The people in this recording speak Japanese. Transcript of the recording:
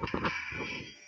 よし。